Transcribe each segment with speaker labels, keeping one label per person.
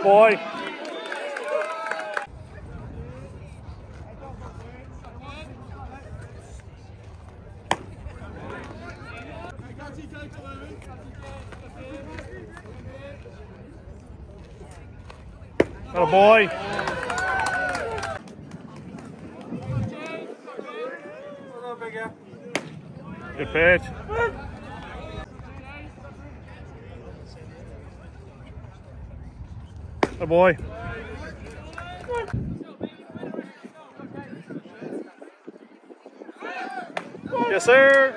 Speaker 1: Oh boy. Oh boy. Good pitch. Oh boy. Yes, sir.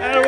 Speaker 1: Attaboy.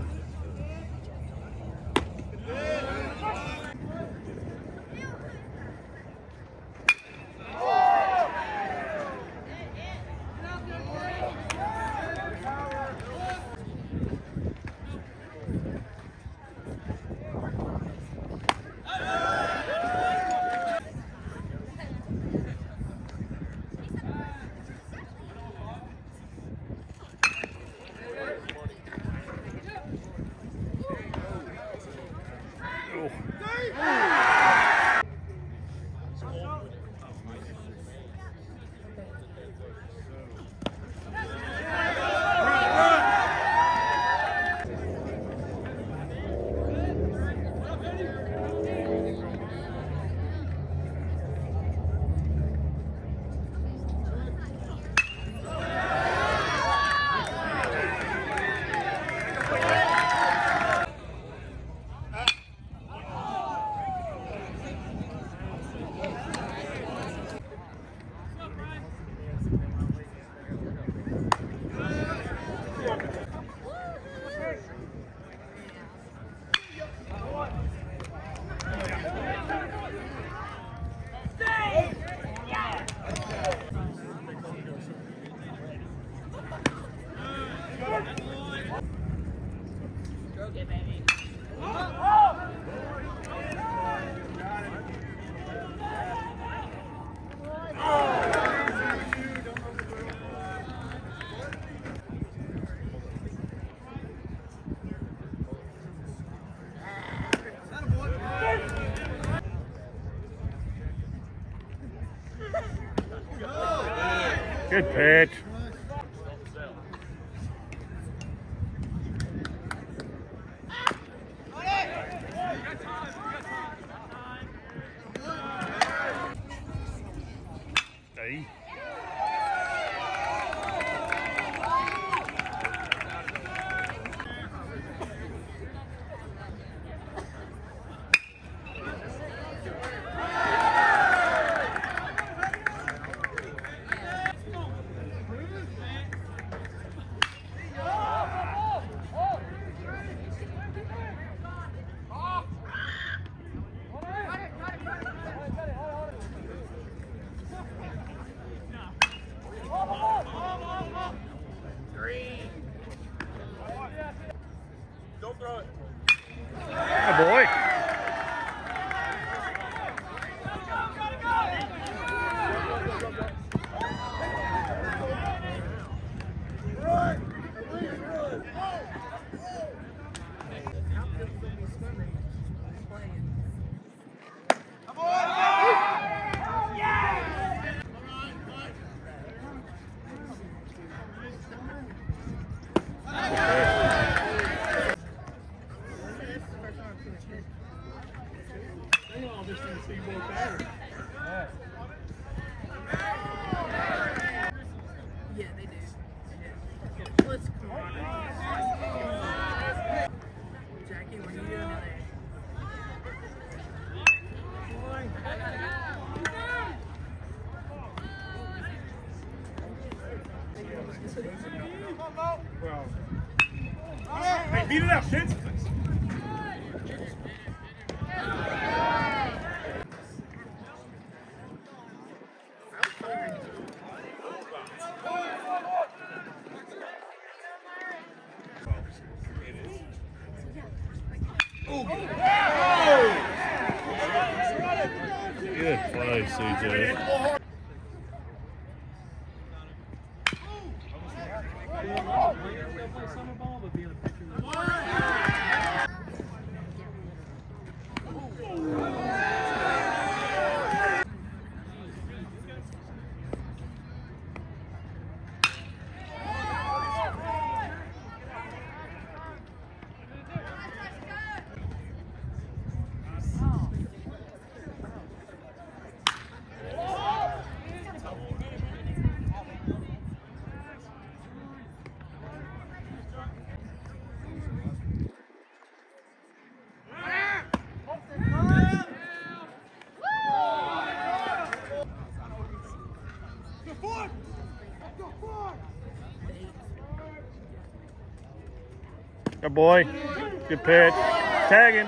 Speaker 1: Good
Speaker 2: pitch. Good play, CJ. Good boy. Good pitch. Tagging.